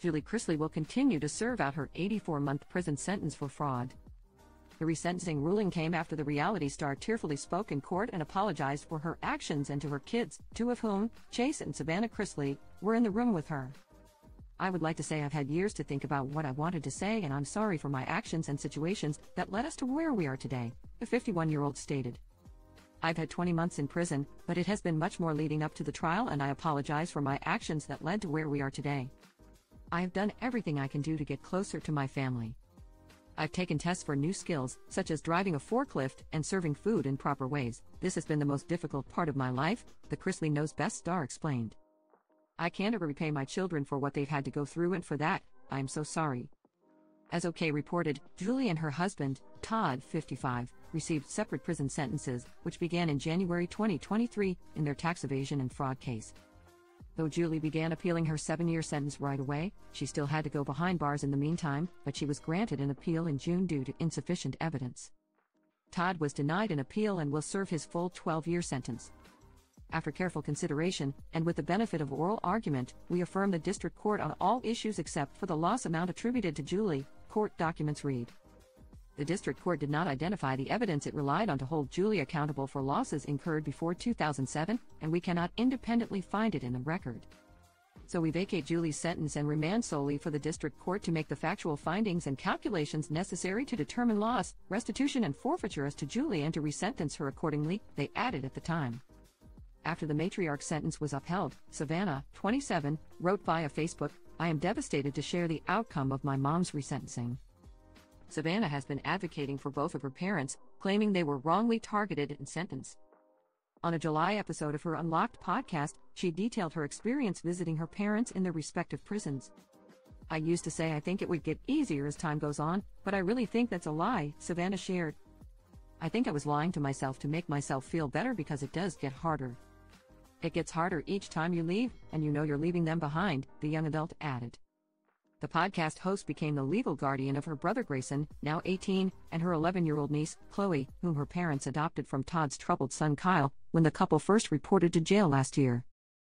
Julie Chrisley will continue to serve out her 84 month prison sentence for fraud. The resentencing ruling came after the reality star tearfully spoke in court and apologized for her actions and to her kids, two of whom, Chase and Savannah Chrisley, were in the room with her. I would like to say I've had years to think about what I wanted to say, and I'm sorry for my actions and situations that led us to where we are today, the 51 year old stated. I've had 20 months in prison, but it has been much more leading up to the trial, and I apologize for my actions that led to where we are today. I have done everything I can do to get closer to my family. I've taken tests for new skills, such as driving a forklift and serving food in proper ways. This has been the most difficult part of my life, the Chrisley Knows Best star explained. I can't ever repay my children for what they've had to go through, and for that, I am so sorry. As OK reported, Julie and her husband, Todd, 55, received separate prison sentences, which began in January 2023 in their tax evasion and fraud case. Though Julie began appealing her seven year sentence right away, she still had to go behind bars in the meantime, but she was granted an appeal in June due to insufficient evidence. Todd was denied an appeal and will serve his full 12 year sentence. After careful consideration, and with the benefit of oral argument, we affirm the district court on all issues except for the loss amount attributed to Julie, court documents read. The district court did not identify the evidence it relied on to hold Julie accountable for losses incurred before 2007, and we cannot independently find it in the record. So we vacate Julie's sentence and remand solely for the district court to make the factual findings and calculations necessary to determine loss, restitution, and forfeiture as to Julie and to resentence her accordingly, they added at the time. After the matriarch sentence was upheld, Savannah, 27, wrote via Facebook, I am devastated to share the outcome of my mom's resentencing. Savannah has been advocating for both of her parents, claiming they were wrongly targeted and sentenced. On a July episode of her Unlocked podcast, she detailed her experience visiting her parents in their respective prisons. I used to say I think it would get easier as time goes on, but I really think that's a lie, Savannah shared. I think I was lying to myself to make myself feel better because it does get harder. It gets harder each time you leave, and you know you're leaving them behind, the young adult added. The podcast host became the legal guardian of her brother Grayson, now 18, and her 11 year old niece, Chloe, whom her parents adopted from Todd's troubled son Kyle when the couple first reported to jail last year.